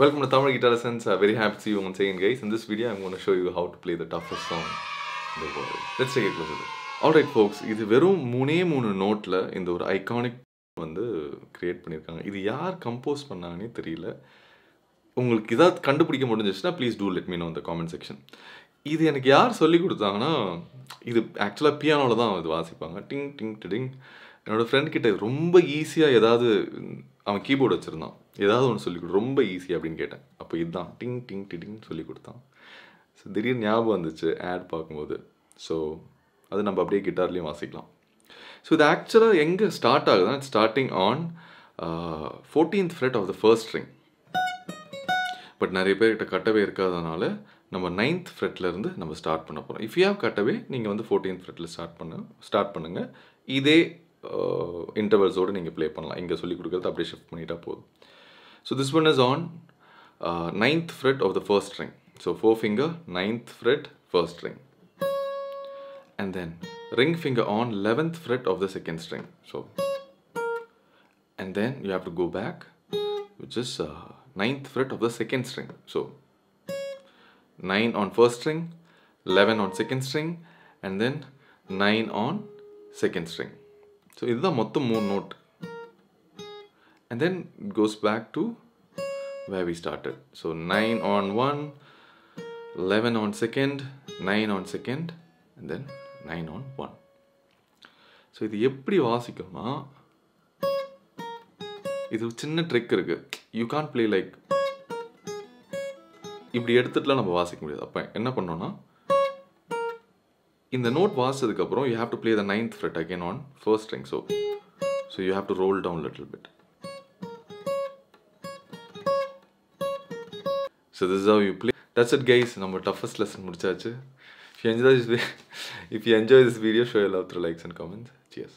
Welcome to Tamil Guitar Lessons. Uh, very happy to see you once again, guys. In this video, I'm going to show you how to play the toughest song in the world. Let's take closer. இது வெறும் மூணே மூணு நோட்டில் இந்த ஒரு iconic வந்து create பண்ணியிருக்காங்க. இது யார் கம்போஸ் பண்ணாங்கன்னே தெரியல. உங்களுக்கு இதாக கண்டுபிடிக்க முடிஞ்சிச்சுன்னா please do let me know இந்த காமெண்ட் செக்ஷன் இது எனக்கு யார் சொல்லி கொடுத்தாங்கன்னா இது ஆக்சுவலாக பியானோவில் தான் இது வாசிப்பாங்க. டிங் டிங் டிடிங் என்னோடய ஃப்ரெண்ட் கிட்ட ரொம்ப ஈஸியாக ஏதாவது அவன் கீபோர்டு வச்சுருந்தான். ஏதாவது ஒன்று சொல்லி கொடு. ரொம்ப ஈஸி அப்படின்னு கேட்டேன். அப்போ இதுதான் டிங் டிங் டிடிங்னு சொல்லி கொடுத்தான். ஸோ திடீர்னு ஞாபகம் வந்துச்சு ஆட் பார்க்கும்போது. ஸோ அது நம்ம அப்படியே கிட்டார்லேயும் வாசிக்கலாம். ஸோ இது ஆக்சுவலாக எங்கே ஸ்டார்ட் ஆகுதுன்னா starting on fourteenth fret of the first string but நிறைய பேர்கிட்ட கட்டவே இருக்காதனால நம்ம நைன்த் ஃப்ரெட்லேருந்து நம்ம ஸ்டார்ட் பண்ண போகிறோம் இஃப் யூ ஹவ் கட்டவே நீங்கள் வந்து ஃபோர்டீன்த் ஃப்ரெட்டில் ஸ்டார்ட் பண்ண ஸ்டார்ட் பண்ணுங்கள் இதே இன்டர்வல்ஸோடு நீங்கள் ப்ளே பண்ணலாம் இங்கே சொல்லி கொடுக்குறது அப்படியே ஷிஃப்ட் பண்ணிட்டா போதும் so this one is on ninth fret of the first string so four finger ninth fret first string and then ring finger on 11th fret of the second string so and then you have to go back which is uh, ninth fret of the second string so 9 on first string 11 on second string and then 9 on second string So இதுதான் மொத்தம் மூணு note and then goes back to to where we started. So 9 on 1 11 on second 9 on second and then 9 on 1 so இது எப்படி வாசிக்கணும்னா இது சின்ன trick இருக்கு. You Khan play like இப்படி எடுத்துட்டுலாம் நம்ம வாசிக்க முடியாது. அப்போ என்ன பண்ணோன்னா இந்த note வாசிச்சதுக்கப்புறம் you have to play the ninth fret again on first string so so you have to roll down little bit so this how you play that's it guys நம்ம toughest lesson முடிச்சாச்சு. If you enjoy this, if you enjoy this video, show your love through likes and comments. Cheers.